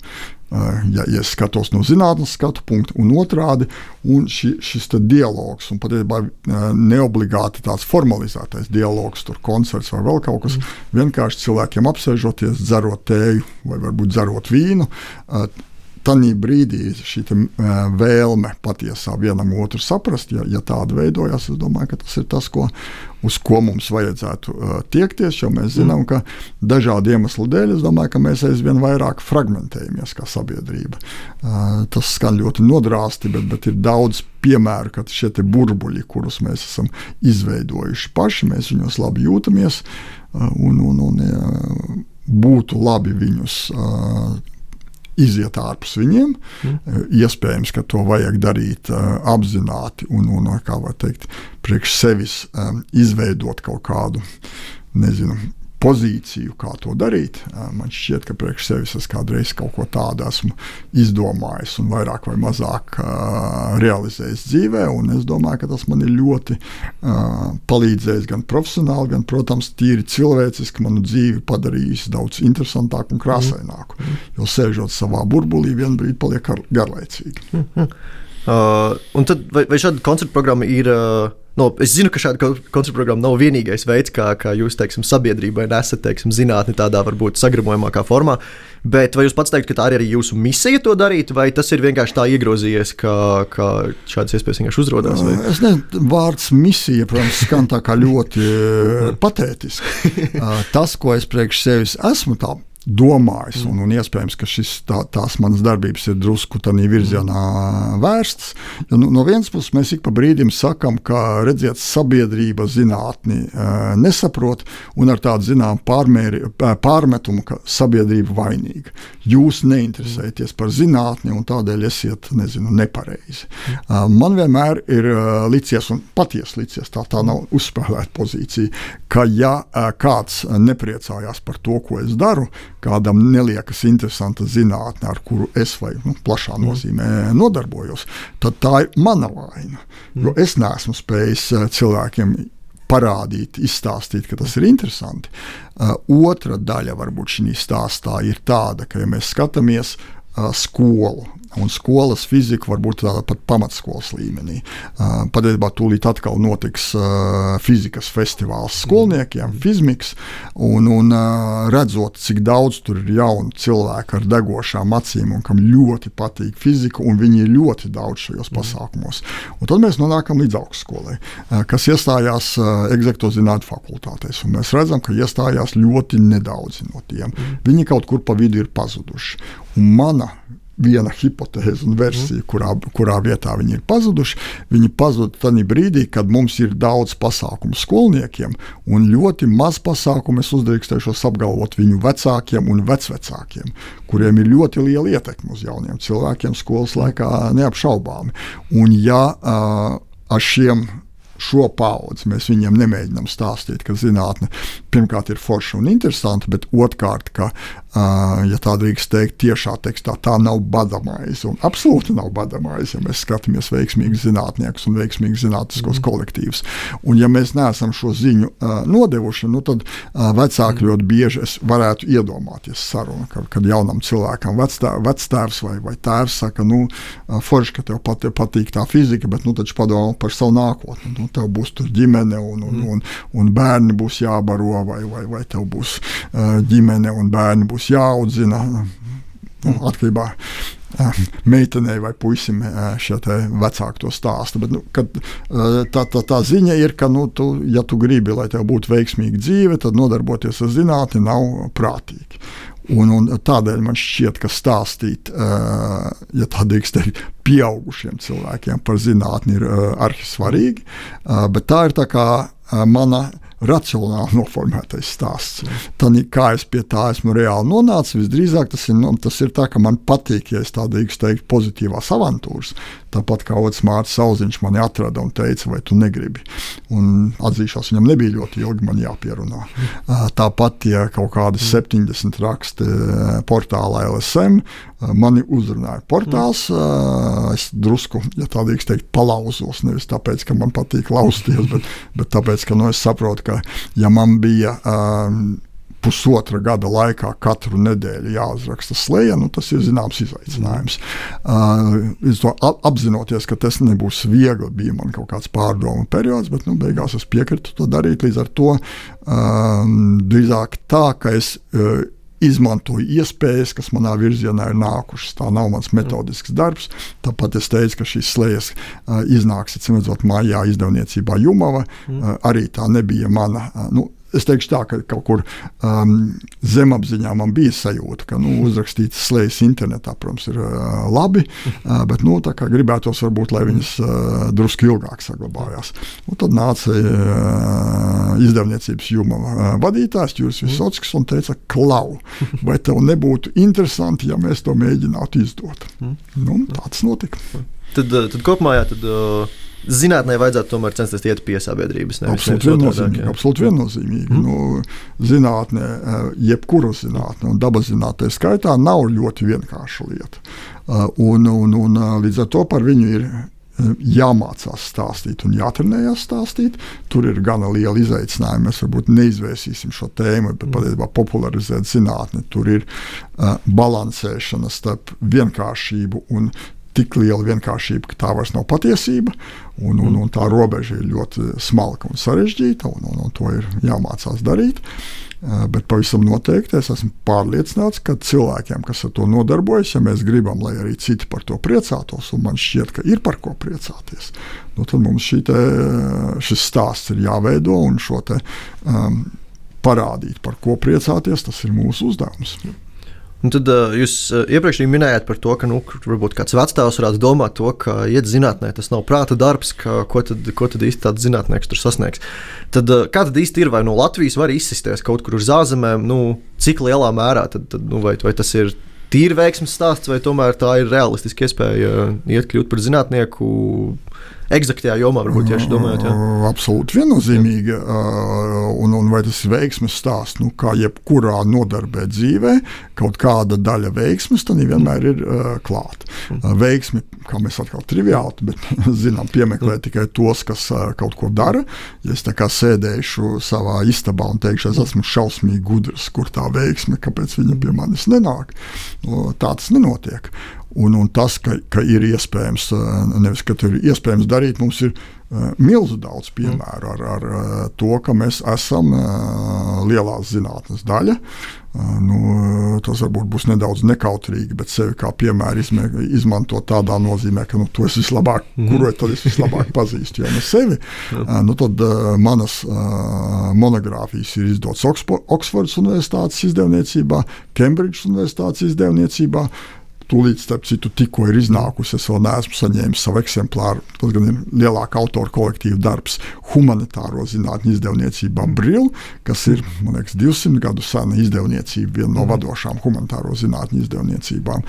Ja, ja skatos no zinātnīs skatu punkta, un otrādi un ši, šis dialogs, un patiesībā eh, neobligāti tāds formalizētais dialogs, tur koncerts vai vēl kaut kas, mm. vienkārši cilvēkiem apsēžoties, dzerot tēju vai varbūt dzerot vīnu. Tanī brīdī šī vēlme patiesā vienam otru saprast, ja, ja tāda veidojas, es domāju, ka tas ir tas, ko, uz ko mums vajadzētu uh, tiekties. Jo mēs zinām, ka dažādu iemeslu dēļ domāju, mēs aizvien vairāk fragmentējamies kā sabiedrība. Uh, tas skan ļoti nodrāsti, bet, bet ir daudz piemēru, ka šie burbuļi, kurus mēs esam izveidojuši paši, mēs viņos labi jūtamies uh, un, un, un ja, būtu labi viņus. Uh, iziet ārpus viņiem. Mm. Iespējams, ka to vajag darīt uh, apzināti un, un kā var teikt, priekš sevis um, izveidot kaut kādu, nezinu, pozīciju, kā to darīt. Man šķiet, ka priekš sevis es kādreiz kaut ko tādu esmu izdomājis un vairāk vai mazāk uh, realizējis dzīvē. Es domāju, ka tas man ir ļoti uh, palīdzējis gan profesionāli, gan, protams, tīri cilvēciski manu dzīvi padarījis daudz interesantāku un krāsaināku. Mm. Jo sēžot savā burbulī, vienā brīdī paliek garlaicīgi. Uh, tad, vai, vai šāda koncerta programma ir? Uh No, es zinu, ka šāda koncerta programma nav vienīgais veids, kā, kā jūs teiksim, sabiedrībai nesat teiksim, zinātni tādā varbūt sagremojamākā formā. Bet vai jūs pats teikt, ka tā ir arī jūsu misija to darīt, vai tas ir vienkārši tā iegrozījies, ka, ka šādas iespējas vienkārši uzrādās? Vai? Es nezinu, vārds misija, protams, skan tā kā ļoti patētiski. Tas, ko es priekš sevis esmu, tā domājis. Un, un iespējams, ka šis, tā, tās manas darbības ir drusku tādā virzienā vērstas. Jo, nu, no vienas puses, mēs ik pa brīdim sakām, ka redziet, sabiedrība zinātni uh, nesaprot, un ar tādu zinām pārmēri, pārmetumu, ka sabiedrība vainīga. Jūs neinteresēties par zinātni, un tādēļ esiet nezinu, nepareizi. Uh, man vienmēr ir licies, un patiesi licies, tā, tā nav uzspēlēta pozīcija, ka ja kāds nepriecājās par to, ko es daru, kādam neliekas interesanta zinātne, ar kuru es vai nu, plašā mm. nozīmē nodarbojos, tad tā ir mana vaina. Jo mm. es neesmu spējis eh, cilvēkiem parādīt, izstāstīt, ka tas ir interesanti. Uh, otra daļa varbūt šī stāstā ir tāda, ka, ja mēs skatāmies uh, skolu, un skolas fizika var būt tāda pat pamatskolas līmenī. Uh, patiesībā tūlīt atkal notiks uh, fizikas festivāls skolniekiem, mm. Fizmiks, un, un uh, redzot, cik daudz tur ir jaunu cilvēku ar degošām acīm un kam ļoti patīk fizika, un viņi ir ļoti daudz šajos mm. pasākumos. Un tad mēs nonākam līdz augstskolai, kas iestājās uh, egzaktozinātņu fakultātēs, un mēs redzam, ka iestājās ļoti nedaudzi no tiem. Mm. Viņi kaut kur pa vidu ir pazuduši. Un mana viena hipotēze un versija, kurā, kurā vietā viņi ir pazuduši. Viņi pazuda tajā brīdī, kad mums ir daudz pasākumu skolniekiem un ļoti maz pasākumu. Es uzdrīkstēšos apgalvot viņu vecākiem un vecvecākiem, kuriem ir ļoti liela ietekme uz jauniem cilvēkiem skolas laikā, neapšaubāmi. Un ja uh, ar šiem šo paudzi. Mēs viņiem nemēģinām stāstīt, ka zinātne pirmkārt ir forša un interesanta, bet otrkārt, ka, ja tā drīkst teikt, tiešā tekstā tā nav badamais. Un absolūti nav badamais, ja mēs skatāmies veiksmīgus zinātniekus un veiksmīgus zinātniskos mm. kolektīvus. Un ja mēs neesam šo ziņu uh, nodevuši, nu tad uh, vecāki mm. ļoti bieži varētu iedomāties sarunu, kad, kad jaunam cilvēkam vectēvs vai, vai tēvs saka, nu, forši, ka tev pat, patīk tā fizika, bet nu taču padomā par savu nākotni. Nu, tev būs ģimene un, un, mm. un, un bērni būs jābaro, vai, vai, vai tev būs uh, ģimene un bērni būs jāaudzina. Nu, atkarībā meitenei vai puisim šie vecāki to stāsta. Bet, nu, kad, tā, tā, tā ziņa ir, ka, nu, tu, ja tu gribi, lai tev būtu veiksmīga dzīve, tad nodarboties ar zinātni nav prātīgi. Un, un tādēļ man šķiet, ka stāstīt, ja tā drīkst teikt, pieaugušiem cilvēkiem par zinātni ir arhi svarīgi. Bet tā ir tā kā mana racionāli noformētais stāsts. Tad, kā es pie tā esmu reāli nonācis, visdrīzāk tas ir, nu, tas ir tā, ka man patīk, ja es tā drīkstu teikt, pozitīvās avantūras. Tāpat kā otrs Mārcis Kalniņš mani atrada un teica, vai tu negribi. Un atzīšos, viņam nebija ļoti ilgi man jāpierunā. Tāpat, ja kaut kādi 70 raksti portālā LSM mani uzrunāja. Portāls es drusku, ja tā drīkst teikt, palauzos. Nevis tāpēc, ka man patīk lausties, bet, bet tāpēc, ka nu, es saprotu, ka ja man bija. Um, pusotra gada laikā katru nedēļu jāuzraksta slēja, nu, tas ir zināms izaicinājums. Uh, apzinoties, ka tas nebūs viegli, bija man kaut kāds pārdomu periods, bet nu, beigās es piekrītu to darīt. Līdz ar to uh, drīzāk tā, ka es. Uh, izmantoju iespējas, kas manā virzienā ir nākušas. Tā nav mans metodisks darbs. Tāpat es teicu, ka šīs slēdzas uh, iznāks, atcīm redzot, mājā izdevniecībā Jumava. Uh, arī tā nebija mana. Uh, nu, Es teikšu tā, ka kaut kur um, zemapziņā man bija sajūta, ka nu, uzrakstīt slēdzas internetā, protams, ir uh, labi, uh, bet nu, gribētos varbūt, lai viņas uh, drusku ilgāk saglabājās. Un tad nāca uh, izdevniecības juma uh, vadītājs Juris Visockis un teica, klau, vai tev nebūtu interesanti, ja mēs to mēģinātu izdot. Nu, tāds notika. Tad, tad kopumā jā, tad, uh zinātnē vajadzētu tomēr censties iet pie sabiedrības. Absolūti viennozīmīgi. Absolūt viennozīmīgi. Mm. Nu, zinātnē, eh, jebkura zinātne, un dabas zinātnē skaitā, nav ļoti vienkārša lieta. Eh, un, un, un eh, līdz ar to par viņu ir jāmācās stāstīt un jātrenējas stāstīt. Tur ir gana liela izaicinājuma. Mēs varbūt neizvērsīsim šo tēmu, bet patiesībā popularizēt zinātni. Tur ir uh, balansēšana starp vienkāršību un tik liela vienkāršība, ka tā vairs nav patiesība. Un, un, un tā robeža ir ļoti smalka un sarežģīta, un, un, un to ir jāmācās darīt. Uh, bet pavisam noteikti es esmu pārliecināts, ka cilvēkiem, kas ar to nodarbojas, ja mēs gribam, lai arī citi par to priecātos, un man šķiet, ka ir par ko priecāties, nu, tad mums te, šis stāsts ir jāveido un šo te, um, parādīt, par ko priecāties. Tas ir mūsu uzdevums. Un tad uh, jūs uh, iepriekš minējāt par to, ka nu, varbūt kāds vecāks varētu domāt, to, ka iet zinātnē tas nav prāta darbs, ka, ko, tad, ko tad īsti tāds zinātnēks tur sasniegs. Tad, uh, kā tad īsti ir, vai no Latvijas var izsisties kaut kur uz ārzemēm, nu, cik lielā mērā tad, tad, nu, vai, vai tas ir tīri veiksmes stāsts, vai tomēr tā ir realistiska iespēja iet kļūt par zinātnieku eksaktajā jomā, varbūt tieši domājot. Jā. Absolūti viennozīmīgi. Un, un vai tas ir veiksmes stāsts, nu, kā jebkurā nodarbē dzīvē, kaut kāda daļa veiksmes tam vienmēr ir klāta. Veiksmi, kā mēs atkal triviāli, bet zinām, piemeklē tikai tos, kas kaut ko dara. Ja es tā kā sēdēšu savā istabā un teikšu, es esmu šausmīgi gudrs, kur tā veiksme, kāpēc viņa pie manis nenāk, tā tas nenotiek. Un, un tas, ka, ka ir iespējams, nevis ka ir iespējams darīt, mums ir milzu daudz piemēru ar, ar to, ka mēs esam lielās zinātnes daļa. Nu, tas varbūt būs nedaudz nekautrīgi, bet sevi kā piemēru izmē, izmantot tādā nozīmē, ka nu, to es vislabāk, mm. kuru tad es vislabāk pazīstu, ja ne sevi. Nu, tad manas monogrāfijas ir izdotas Oksfordas Universitātes izdevniecībā, Kembridžas Universitātes izdevniecībā. Tūlīt, starp citu, tikko ir iznākusi. Es vēl neesmu saņēmis savu eksemplāru. Tas gan ir lielāka autora kolektīva darbs humanitāro zinātņu izdevniecībā Brīl, kas ir, liekas, 200 gadu sena izdevniecība, viena no mm. vadošām humanitāro zinātņu izdevniecībām.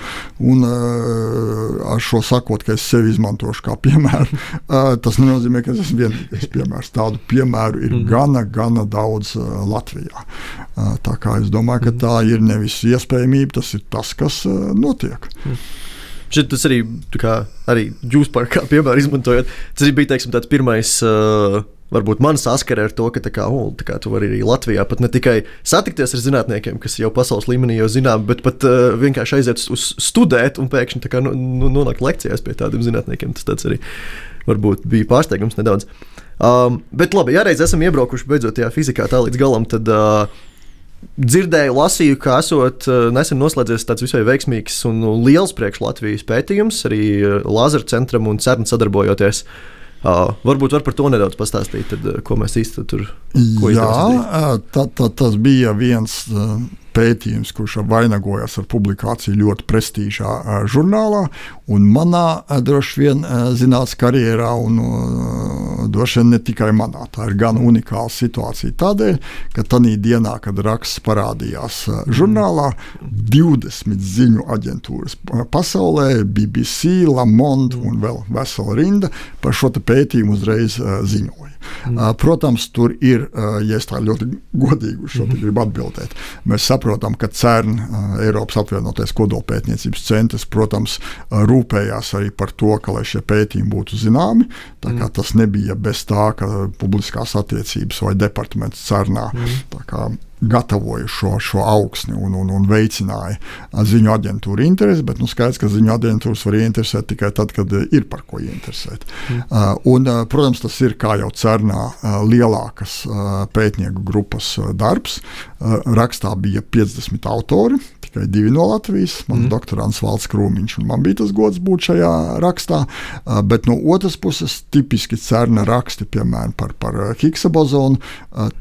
Un ar šo sakot, ka es sevi izmantošu kā piemēru, tas nenozīmē, ka es esmu vienīgais piemērs. Tādu piemēru ir mm. gana, gana daudz Latvijā. Tā kā es domāju, ka mm. tā ir nevis iespējamība, tas ir tas, kas notiek. Mm. Šit tas arī, kā, arī jūs par kā piemēru izmantojat. Tas bija teiksim, tāds pirmais. Uh, varbūt man saskara ar to, ka kā, oh, kā tu vari arī Latvijā pat ne tikai satikties ar zinātniekiem, kas jau pasaules līmenī jau zinām, bet pat uh, vienkārši aiziet uz studēt un pēkšņi kā, nu, nu, nonākt lekcijās pie tādiem zinātniekiem. Tas arī varbūt bija pārsteigums nedaudz. Um, bet labi, ja reiz esam iebraukuši beidzot tajā fizikā tā līdz galam, tad uh, dzirdēju, lasīju, ka esot eh, nesen noslēdzies tāds visai veiksmīgs un liels priekš Latvijas pētījums, arī eh, Lāzera centram un CERN sadarbojoties. Uh, varbūt var par to nedaudz pastāstīt, tad, ko mēs īstenībā tur Jā, tā, tā, tas bija viens pētījums, kurš vainagojas ar publikāciju ļoti prestižā žurnālā, manā droši vien zinātnīs karjerā, un droši vien ne tikai manā. Tā ir gan unikāla situācija tādēļ, ka tajā dienā, kad raksts parādījās žurnālā, 20 ziņu aģentūras pasaulē, BBC, Lamont un vēl vesela rinda par šo pētījumu uzreiz ziņoja. Mm. Protams, tur ir, ja es tā ļoti godīgi uz šo mm. gribu atbildēt, mēs saprotam, ka CERN, Eiropas apvienotais kodolpētniecības centrs, protams, rūpējās arī par to, ka šie pētījumi būtu zināmi. Mm. Tas nebija bez tā, ka publiskās attiecības vai departaments CERNā gatavoja šo, šo augsni un, un, un veicināja ziņu aģentūru interesi. Bet nu, skaidrs, ka ziņu aģentūras var ieinteresēt tikai tad, kad ir par ko ieinteresēt. Mm. Uh, un, uh, protams, tas ir kā jau cernā lielākas pētnieku grupas darbs. Rakstā bija 50 autori tikai divi no Latvijas. Mans mm. doktorants Valds Krūmiņš, un man bija tas gods būt šajā rakstā. Bet no otras puses, tipiski cerna raksti, piemēram, par, par Higsa bozonu,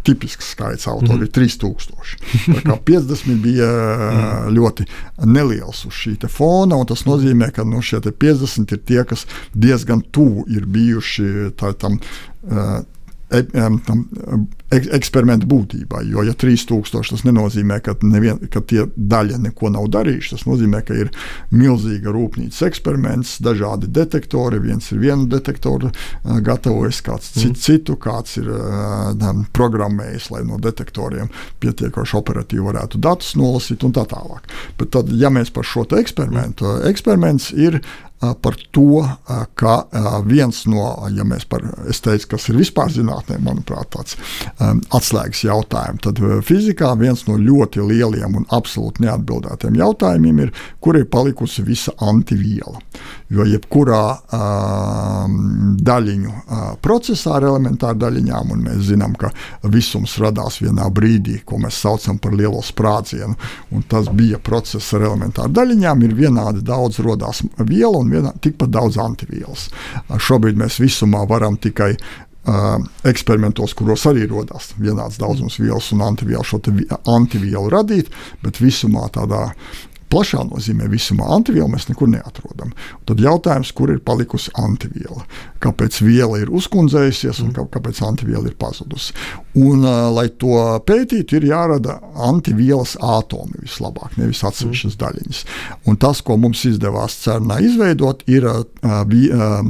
tipisks skaits autori mm. ir 3000. Tā kā 50 bija uh, ļoti neliels uz šī fona, un tas nozīmē, ka nu, šie 50 ir tie, kas diezgan tuvu ir bijuši tā, tam. Uh, tam eksperimentu būtībai. Jo, ja 3000 tas nenozīmē, ka, nevien, ka tie daļa neko nav darījuši. Tas nozīmē, ka ir milzīga rūpnīcas eksperiments, dažādi detektori. Viens ir vienu detektoru gatavojis, kāds mm. citu, citu, kāds ir uh, programmējis, lai no detektoriem pietiekoši operatīvi varētu datus nolasīt un tā tālāk. Bet tad, ja mēs par šo eksperimentu, eksperiments ir par to, ka viens no, ja mēs par, es teicu, kas ir vispār zinātnē, manuprāt, tāds atslēgas jautājums, tad fizikā viens no ļoti lieliem un absolūti neatbildētiem jautājumiem ir, kur ir palikusi visa antiviela. Jo jebkurā um, daļiņu uh, procesā ar elementāru daļiņām, un mēs zinām, ka visums radās vienā brīdī, ko mēs saucam par lielo sprādzienu, tas bija process ar elementāru daļiņām, ir vienādi daudz rodās viela un vienā, tikpat daudz antivielas. Uh, šobrīd mēs visumā varam tikai eksperimentos, kuros arī radās vienāds daudzums vielas un antivielu, šo antivielu radīt, bet visumā tādā plašā nozīmē visumā antivielu mēs nekur neatrodam. Tad jautājums, kur ir palikusi antiviela? Kāpēc viela ir uzkundzējusies un kāpēc antiviela ir pazudusi? Un, lai to pētītu, ir jārada antivielas atomi vislabāk, nevis atsevišķas mm. daļiņas. Un tas, ko mums izdevās CERNā izveidot, ir uh, uh,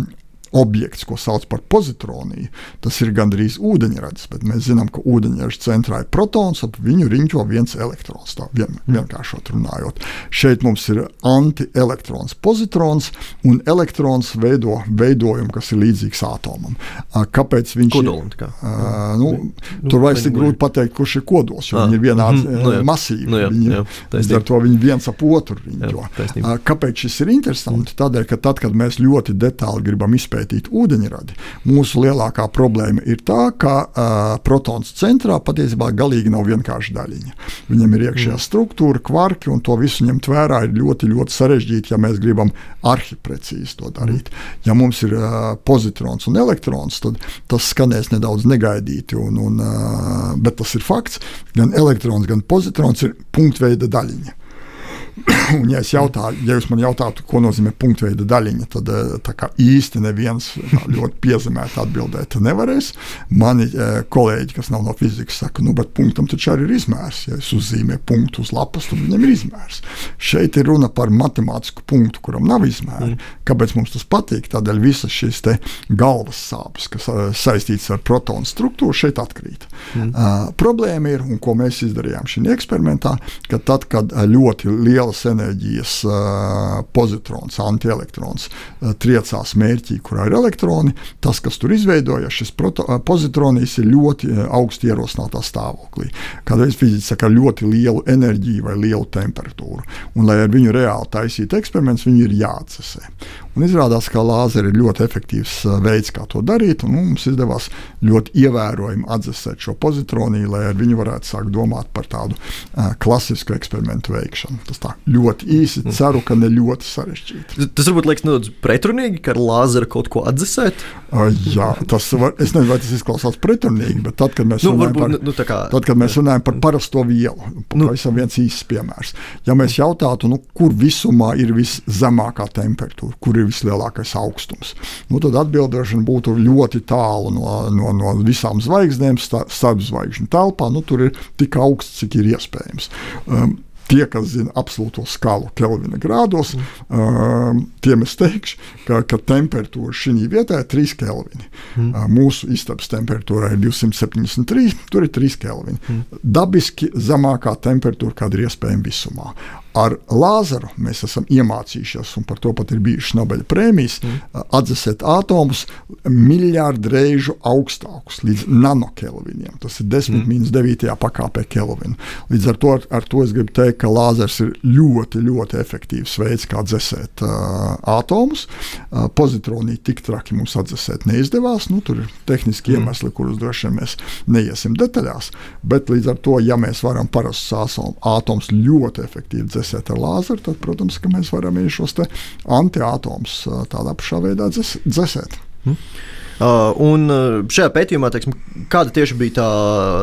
objekts, ko sauc par pozitroniju. Tas ir gandrīz ūdeņradis, bet mēs zinām, ka ūdeņraža centrā ir protons, ap viņu riņķo viens elektrons. Tā vien, vienkāršot runājot. Šeit mums ir antielektrons, pozitrons, un elektrons veido veidojumu, kas ir līdzīgs atomam. Kāpēc viņš Kodolun, kā? Uh, nu, nu, tur vairs ir grūti pateikt, kurš ir kodols, jo ah, viņi ir vienādi mm, nu, masīvi. Nu, jā, viņi, jā, līdz ar to viņi viens ap otru riņķo. Jā, Kāpēc šis ir interesanti? Tādēļ, ka tad, kad mēs ļoti detāli gribam izpētīt, izpētīt ūdeņradi. Mūsu lielākā problēma ir tā, ka uh, protons centrā patiesībā galīgi nav vienkārša daļiņa. Viņam ir iekšējā mm. struktūra, kvarki, un to visu ņemt vērā ir ļoti, ļoti sarežģīti, ja mēs gribam arhiprecīzi to darīt. Mm. Ja mums ir uh, pozitrons un elektrons, tad tas skanēs nedaudz negaidīti, un, un, uh, bet tas ir fakts. Gan elektrons, gan pozitrons ir punktveida daļiņa. Un, ja, jautāju, ja jūs man jautātu, ko nozīmē punktveida daļiņa, tad eh, īsti neviens ļoti piezemēti atbildēt nevarēs. Mani eh, kolēģi, kas nav no fizikas, saka, nu, bet punktam taču arī ir izmērs. Ja es uzzīmēju punktu uz lapas, tad viņam ir izmērs. Šeit ir runa par matemātisku punktu, kuram nav izmēra. Mm. Kāpēc mums tas patīk? Tādēļ visas šīs galvas sāpes, kas uh, saistītas ar protonu struktūru, šeit atkrīt. Mm. Uh, problēma ir, un ko mēs izdarījām šajā eksperimentā, ka tad, kad ļoti lielas enerģijas uh, pozitrons, antielektrons uh, triecās mērķī, kurā ir elektroni. Tas, kas tur izveidojas, šis proto, uh, pozitronijs ir ļoti augsti ierosinātā stāvoklī. Kādreiz fiziķi saka, ļoti lielu enerģiju vai lielu temperatūru. Un, lai ar viņu reāli taisītu eksperimentus, viņi ir jāatcesē. Un izrādās, ka lāzeri ir ļoti efektīvs veids, kā to darīt. Un, nu, mums izdevās ļoti ievērojami atdzesēt šo pozitroniju, lai ar viņu varētu sākt domāt par tādu uh, klasisku eksperimentu veikšanu. Tas tā ļoti īsi mm. ceru, ka ne ļoti sarežģīti. Tas varbūt liekas nedaudz pretrunīgi, ka ar lāzeru kaut ko atdzesēt. Uh, jā, tas var, es nezinu, vai tas izklausās pretrunīgi, bet tad, kad mēs nu, runājam, varbūt, par, nu, kā, tad, kad mēs runājam par parasto vielu, nu, pavisam viens īsts piemērs. Ja mēs jautātu, nu, kur visumā ir viszemākā temperatūra, kur ir vislielākais augstums, nu, tad atbildēšana būtu ļoti tālu no, no, no visām zvaigznēm, starpzvaigžņu telpā. Nu, tur ir tik augsts, cik ir iespējams. Um, Tie, kas zina absolūto skalu Kelvina grādos, mm. uh, tiem es teikšu, ka, ka temperatūra šī vietā ir 3 Kelvini. Mm. Uh, mūsu istabas temperatūra ir 273, tur ir 3 Kelvini. Mm. Dabiski zemākā temperatūra, kāda ir iespējama visumā. Ar lāzeru mēs esam iemācījušies, un par to pat ir bijušas Nobela prēmijas, mm. atdzesēt atomus miljardu reižu augstākus, līdz nanokelviniem. Tas ir 10 mm. minus 9. pakāpē kelvina. Līdz ar to, ar, to es gribu teikt, ka lāzers ir ļoti, ļoti efektīvs veids, kā dzesēt uh, atomus. Uh, pozitronī tik traki mums atdzesēt neizdevās. Nu, tur ir tehniski mm. iemesli, kurus droši vien mēs neiesim detaļās. Bet līdz ar to, ja mēs varam parastus atomus ļoti efektīvi dzesēt, dzēsēt ar lāzeru, tad, protams, mēs varam arī šos antiatomus tādā pašā veidā dzēsēt. Hmm. Uh, un uh, šajā pētījumā, teiksim, kāda tieši bija tā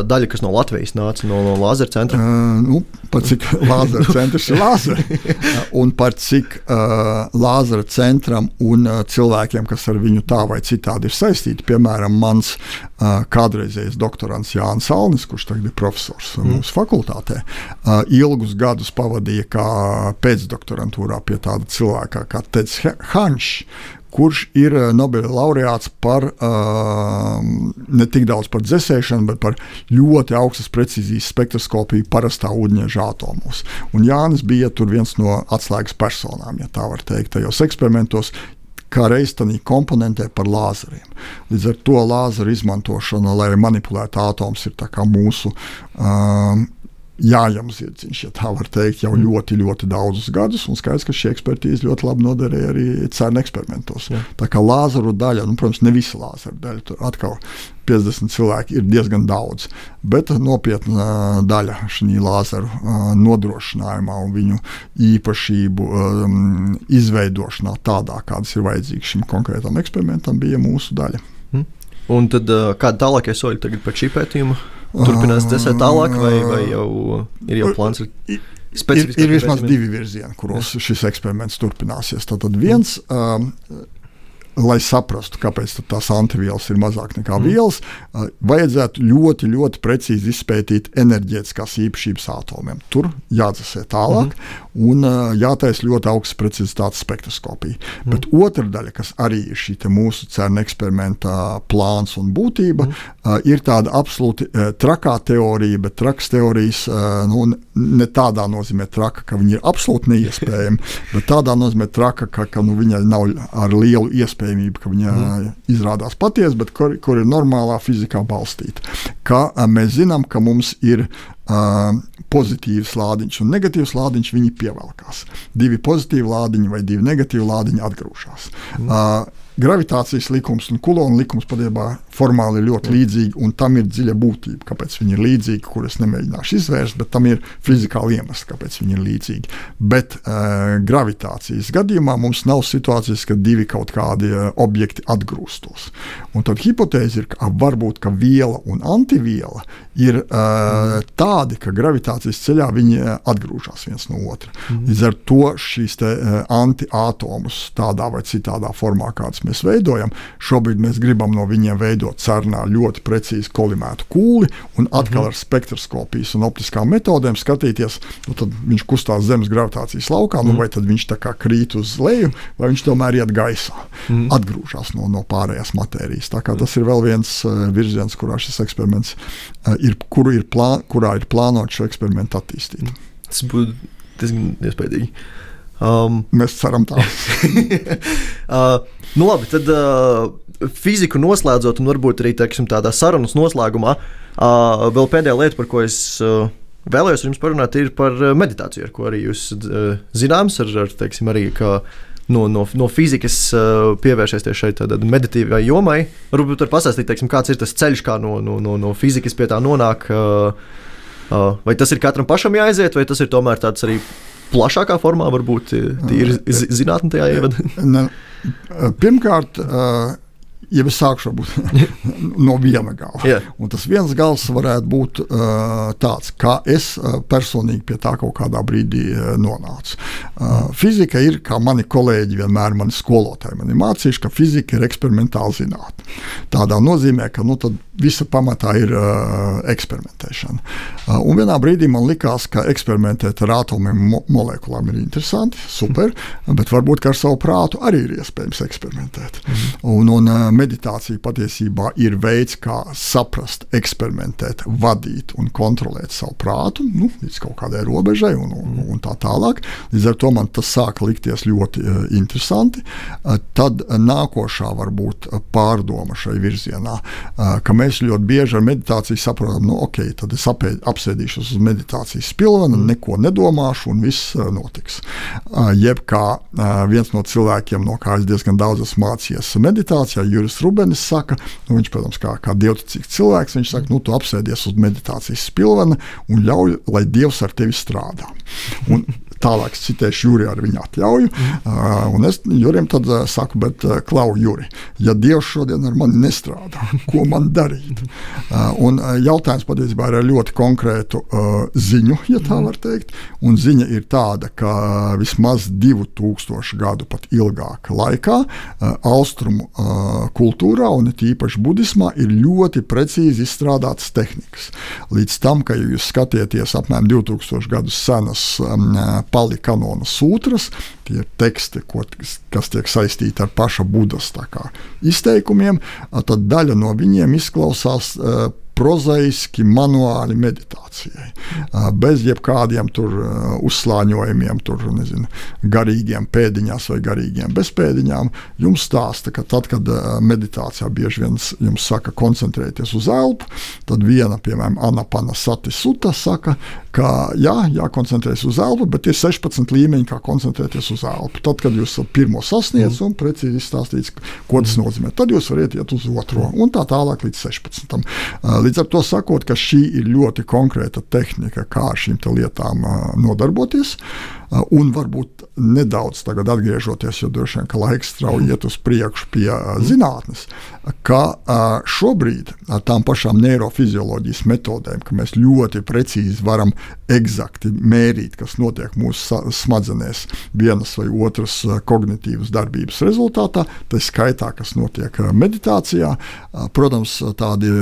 daļa, kas no Latvijas nāca no, no Lāzera centra? Uh, nu, par cik Lāzera centrs ir Lāzera, un par cik uh, Lāzera centram un uh, cilvēkiem, kas ar viņu tā vai citādi ir saistīti, piemēram, mans uh, kādreizējais doktorants Jānis Alnis, kurš tagad ir profesors mm. mūsu fakultātē, uh, ilgus gadus pavadīja kā pēcdoktorantūrā pie tāda cilvēka kā Teds Hanšs, kurš ir eh, Nobela laureāts par uh, ne tik daudz par dzēsēšanu, bet par ļoti augstas precīzijas spektroskopiju parastā ūdeņraža atomos. Un Jānis bija viens no atslēgas personām, ja tā var teikt, tajos eksperimentos, kā reiztanī komponentē par lāzeriem. Līdz ar to lāzeru izmantošana, lai manipulētu atomus, ir mūsu um, jājam zirdziņš, ja tā var teikt, jau mm. ļoti, ļoti daudzus gadus. Un skaidrs, ka šī ekspertīze ļoti labi noderēja arī CERN eksperimentos. Jā. Tā kā lāzeru daļa, nu, protams, ne visa lāzeru daļa, tur atkal 50 cilvēki ir diezgan daudz, bet nopietna daļa šī lāzeru nodrošinājumā un viņu īpašību um, izveidošanā tādā, kādas ir vajadzīgas šim konkrētam eksperimentam, bija mūsu daļa. Mm. Un tad, kādi tālākie soļi tagad pēc šī pētījuma? Turpinās dzēsēt tālāk, vai, vai jau ir jau plāns? Ir, ir, ir vismaz divi virzieni, kuros šis eksperiments turpināsies. Tad viens um, lai saprastu, kāpēc tās antivielas ir mazāk nekā mm. vielas, vajadzētu ļoti, ļoti precīzi izpētīt enerģētiskās īpašības atomiem. Tur jādzesē tālāk mm. Un jātaisa ļoti augsts precizitātes spektroskopija. Mm. Bet otra daļa, kas arī ir šī mūsu CERN eksperimenta plāns un būtība, mm. ir tāda absolūti trakā teorija, bet traks teorijas nu, ne tādā nozīmē traka, ka viņi ir absolūti neiespējami, bet tādā nozīmē traka, ka, ka nu, viņai nav ar lielu iespēju iespējamība, ka viņa mm. izrādās patiesa, bet kur, kur ir normālā fizikā balstīta. Ka mēs zinām, ka mums ir uh, pozitīvs lādiņš un negatīvs lādiņš, viņi pievelkās. Divi pozitīvi lādiņi vai divi negatīvi lādiņi atgrūžās. Mm. Uh, gravitācijas likums un kulona likums patiesībā formāli ļoti līdzīgi, un tam ir dziļa būtība. Kāpēc viņi ir līdzīgi, kuras nemēģināšu izvērst, bet tam ir fizikāli iemesli, kāpēc viņi ir līdzīgi. Bet uh, gravitācijas gadījumā mums nav situācijas, ka divi kaut kādi uh, objekti atgrūstos. Un tad hipotēze ir, ka varbūt ka viela un antiviela ir uh, tādi, ka gravitācijas ceļā viņi atgrūžas viens no otra. Mm. Līdz ar to šīs te, uh, antiatomus tādā vai citādā formā, kādas mēs veidojam, šobrīd mēs gribam no viņiem veidot cernā ļoti precīzi kolimētu kūli un atkal mm. ar spektroskopijas un optiskām metodēm skatīties, nu, tad viņš kustās zemes gravitācijas laukā, nu, mhm. vai tad viņš tā kā krīt uz leju, vai viņš tomēr iet gaisā, mm. atgrūžas no, no pārējās matērijas. Tā kā tas ir vēl viens uh, virziens, kurā šis eksperiments uh, ir, kuru ir plā, kurā ir plānots šo eksperimentu attīstīt. Tas būtu diezgan iespaidīgi. Um, Mēs ceram, tā. uh, nu labi, tad uh, fiziku noslēdzot, un varbūt arī teiksim, tādā sarunas noslēgumā, uh, vēl pēdējā lieta, par ko es uh, vēlējos ar jums parunāt, par meditāciju, ar ko arī jūs uh, zināms, ar, ar teiksim, arī, no, no, no fizikas uh, pievēršties šai meditīvai jomai. Varbūt var pastāstīt, teiksim, kāds ir tas ceļš, kā no, no, no, no fizikas pie tā nonāk. Uh, vai tas ir katram pašam jāaiziet, vai tas ir tomēr tāds arī plašākā formā, varbūt ir zinātnē tajā ievada? Pirmkārt, Ja es sākšu no viena gala, yeah. un tas viens gals varētu būt uh, tāds, kā es uh, personīgi pie tā kaut kādā brīdī uh, nonācu. Uh, fizika ir, kā mani kolēģi vienmēr, mani skolotāji man ir mācījuši, ka fizika ir eksperimentāla zinātne. Tādā nozīmē, ka nu, visa pamatā ir uh, eksperimentēšana. Uh, un vienā brīdī man likās, ka eksperimentēt ar atomiem, mo molekulām ir interesanti, super, bet varbūt ar savu prātu arī ir iespējams eksperimentēt. Mm -hmm. un, un, uh, meditācija patiesībā ir veids, kā saprast, eksperimentēt, vadīt un kontrolēt savu prātu nu, līdz kaut kādai robežai un, un, un tā tālāk. Līdz ar to man tas sāka likties ļoti uh, interesanti. Uh, tad nākošā varbūt pārdoma šai virzienā, uh, ka mēs ļoti bieži ar meditāciju saprotam, nu, ok, tad es apēd, apsēdīšos uz meditācijas pilvena, neko nedomāšu un viss notiks. Jeb kā viens no cilvēkiem, no kā es diezgan daudz esmu mācījies meditācijā, Juris Rubenis saka, nu, viņš, protams, kā, kā dievticīgs cilvēks, viņš saka, nu, tu apsēdies uz meditācijas spilvena un ļauj, lai Dievs ar tevi strādā. Un Tālāk es citēšu Juriju ar viņa atļauju. Mm. Un es Jurim tad uh, saku, bet uh, Klau, Juri, ja Dievs šodien ar mani nestrādā, ko man darīt? Un jautājums patiesībā ir ar ļoti konkrētu ziņu, ja tā var teikt. Un ziņa ir tāda, ka vismaz 2000 gadu pat ilgāka laikā austrumu kultūrā un it īpaši budismā ir ļoti precīzi izstrādātas tehnikas. Līdz tam, ka jūs skatieties apmēram 2000 gadus senas um, pali kanona sūtras, tie ir teksti, ko, kas tiek saistīti ar paša Budas izteikumiem, tad daļa no viņiem izklausās prozaiski manuāli meditācijai, bez jebkādiem tur uzslāņojumiem, tur, nezinu, garīgiem pēdiņās vai garīgiem bezpēdiņām. Jums stāsta, ka tad, kad meditācijā bieži vien jums saka koncentrēties uz elpu, tad viena, piemēram, Anapana Sati Suta saka, ka jā, jākoncentrējas uz elpu, bet ir 16 līmeņi, kā koncentrēties uz elpu. Tad, kad jūs pirmo sasniedzat un precīzi izstāstīt, ko tas nozīmē, tad jūs varat iet uz otro un tā tālāk līdz 16. Līdz ar to sakot, ka šī ir ļoti konkrēta tehnika, kā ar šīm lietām nodarboties. Un varbūt nedaudz atgriežoties, jo droši vien laiks strauji iet uz priekšu pie zinātnes, ka šobrīd ar tām pašām neirofizioloģijas metodēm, ka mēs ļoti precīzi varam eksakti mērīt, kas notiek mūsu smadzenēs, vienas vai otras kognitīvas darbības rezultātā, tā skaitā, kas notiek meditācijā. Protams, tādi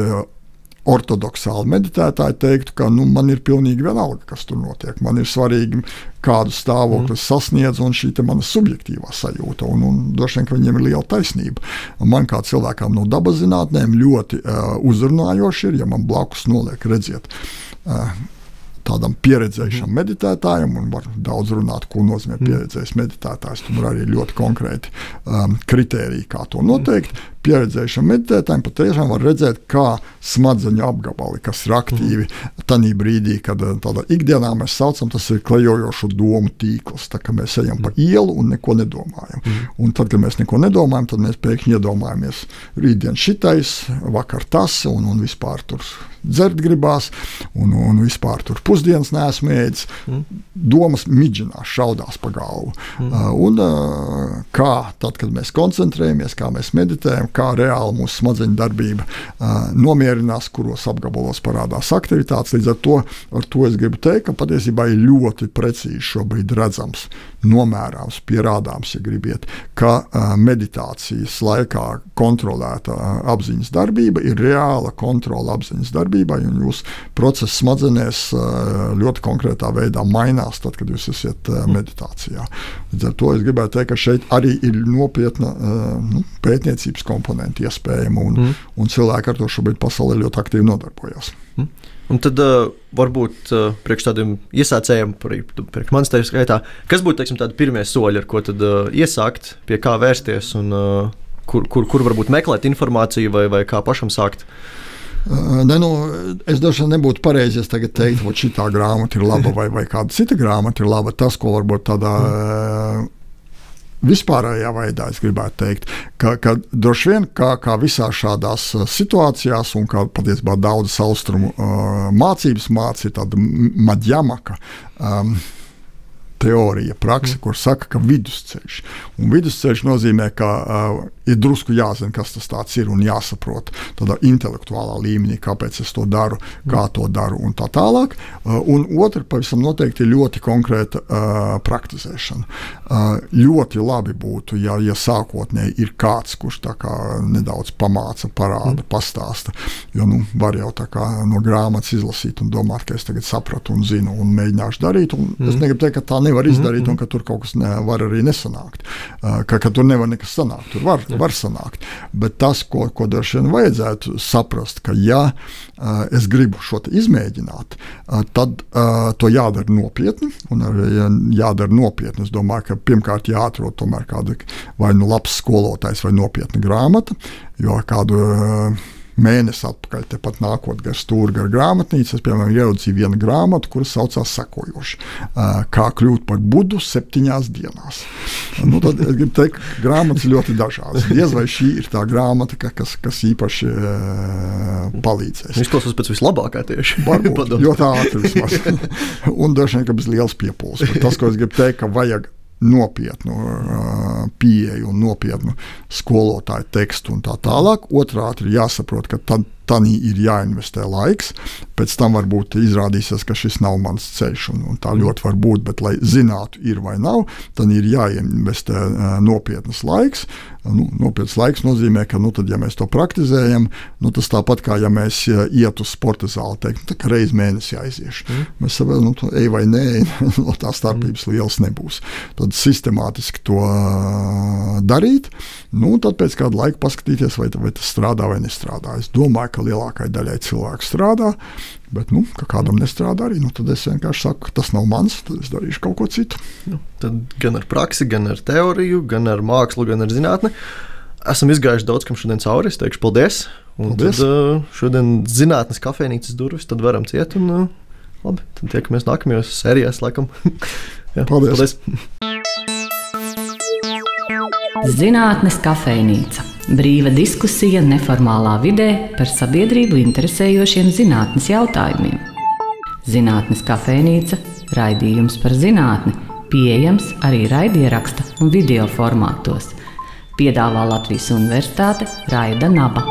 ortodoksāli meditētāji teiktu, ka nu, man ir pilnīgi vienalga, kas tur notiek. Man ir svarīgi, kādu stāvokli mm. sasniedz, un šī ir mana subjektīvā sajūta. Un, un droši vien, ka viņiem ir liela taisnība. Man kā cilvēkam no dabas zinātnēm ļoti uh, uzrunājoši ir, ja man blakus noliek, redziet. Uh, tādam pieredzējušam mm. meditētājam, un var daudz runāt, ko nozīmē mm. pieredzējis meditētājs. Tur arī ļoti konkrēti um, kritēriji, kā to noteikt. Mm. Pieredzējušam meditētājam patiešām var redzēt, kā smadzeņu apgabali, kas ir aktīvi mm. tajā brīdī, kad uh, tādā ikdienā mēs saucam, tas ir klejojošu domu tīkls. Tā kā mēs ejam mm. pa ielu un neko nedomājam. Mm. Un tad, kad mēs neko nedomājam, tad mēs pēkšņi iedomājamies rītdien šitais, vakar tas un, un vispār tur dzert gribās, un, un vispār tur pusdienas nesmu ēdis. Mm. Domas midžinās, šaudās pa galvu. Mm. Uh, un uh, kā tad, kad mēs koncentrējamies, kā mēs meditējam, kā reāli mūsu smadzeņu darbība nomierinās, kuros apgabalos parādās aktivitātes. Līdz ar to, ar to es gribu teikt, ka patiesībā ir ļoti precīzi šobrīd redzams, nomērāms, pierādāms, ja gribiet, ka meditācijas laikā kontrolēta apziņas darbība ir reāla kontrola apziņas darbība darbībai, un jūsu process smadzenēs ļoti konkrētā veidā mainās, tad, kad jūs esat meditācijā. Līdz ar to es gribētu teikt, ka šeit arī ir nopietna nu, pētniecības komponenta iespējama, un, mm. un cilvēki ar to šobrīd pasaulē ļoti aktīvi nodarbojas. Mm. Un tad uh, varbūt uh, priekš tādiem iesācējiem, priekš manis tevis skaitā, kas būtu teiksim, tādi pirmie soļi, ar ko tad, uh, iesākt, pie kā vērsties un uh, kur, kur, kur varbūt meklēt informāciju vai, vai kā pašam sākt? Ne, nu, es droši vien nebūtu pareizi, ja tagad teiktu, ka šī grāmata ir laba vai, vai kāda cita grāmata ir laba. Tas, ko varbūt tādā vispārējā veidā es gribētu teikt, ka, ka droši vien kā, kā visās šādās situācijās, un kā patiesībā daudzas austrumu uh, mācības mācīja, ir tāda maģamaka. Um, teorija, praksa, mm. kur saka, ka vidusceļš. Un vidusceļš nozīmē, ka uh, ir drusku jāzina, kas tas ir un jāsaprot tādā intelektuālā līmenī, kāpēc es to daru, kā to daru un tā tālāk. Uh, un otra, pavisam noteikti, ir ļoti konkrēta uh, praktizēšana. Uh, ļoti labi būtu, ja, ja sākotnēji ir kāds, kurš kā nedaudz pamāca, parāda, mm. pastāsta. Jo nu, var jau no grāmatas izlasīt un domāt, ka es tagad sapratu un zinu un mēģināšu darīt. Un mm. Es negribu teikt, ka tā nevar izdarīt mm -hmm. un ka tur kaut kas nevar arī nesanākt. Ka, ka tur nevar nekas sanākt. Tur var, var sanākt. Bet tas, ko, ko droši vien vajadzētu saprast, ka ja es gribu šo izmēģināt, tad to jādara nopietni. Un arī jādara nopietni. Es domāju, ka pirmkārt jāatrod tomēr kāda vai nu labs skolotājs vai nopietna grāmata, jo kādu. Mēnesi atpakaļ, tepat nākot gar stūri, gar grāmatnīcu, es, piemēram, ieraudzīju vienu grāmatu, kuras saucās sekojoši Kā kļūt par budu septiņās dienās. Nu, tad es gribu teikt, ka grāmatas ļoti dažādas. Diez vai šī ir tā grāmata, kas, kas īpaši palīdzēs. Izklausās pēc vislabākā tieši. Varbūt, ļoti ātri vismaz. Un dažiem, ka bez liels piepūles. Tas, ko es gribu teikt, ka vajag nopietnu pieeju un nopietnu skolotāju tekstu un tā tālāk. Otrādi ir jāsaprot, ka tad Tanī ir jāinvestē laiks, pēc tam varbūt izrādīsies, ka šis nav mans ceļš, un, un tā ļoti var būt. Bet, lai zinātu, ir vai nav, tad ir jāinvestē uh, nopietnas laiks. Nu, nopietns laiks nozīmē, ka, nu, tad, ja mēs to praktizējam, nu, tas tāpat kā ja mēs uh, ietu uz sporta zāli, teikt, nu, reizes mēnesī aiziešu. Mm. Mēs saprotam, nu, ej vai nē, no tā starpības mm. liels nebūs. Tad sistemātiski to darīt, nu, tad pēc kāda laika paskatīties, vai, vai tas strādā vai nestrādā. Es domāju, ka lielākajai daļai cilvēku strādā, bet nu, kādam nestrādā arī. Nu, tad es vienkārši saku, ka tas nav mans, tad es darīšu kaut ko citu. Nu, tad gan ar praksi, gan ar teoriju, gan ar mākslu, gan ar zinātni. Esam izgājuši daudz kam šodien cauri. Es teikšu, paldies. Un paldies. Tad, uh, šodien zinātnīs kafejnīcas durvis varam ciet. Un, uh, labi, tad tiekamies nākamajos sērijās, laikam. Jā, paldies. paldies. Zinātnes kafejnīca. Brīva diskusija neformālā vidē par sabiedrību interesējošiem zinātnes jautājumiem. Zinātnes kafejnīca - raidījums par zinātni, pieejams arī raidieraksta un video formātos. Piedāvā Latvijas Universitāte Raida Naba.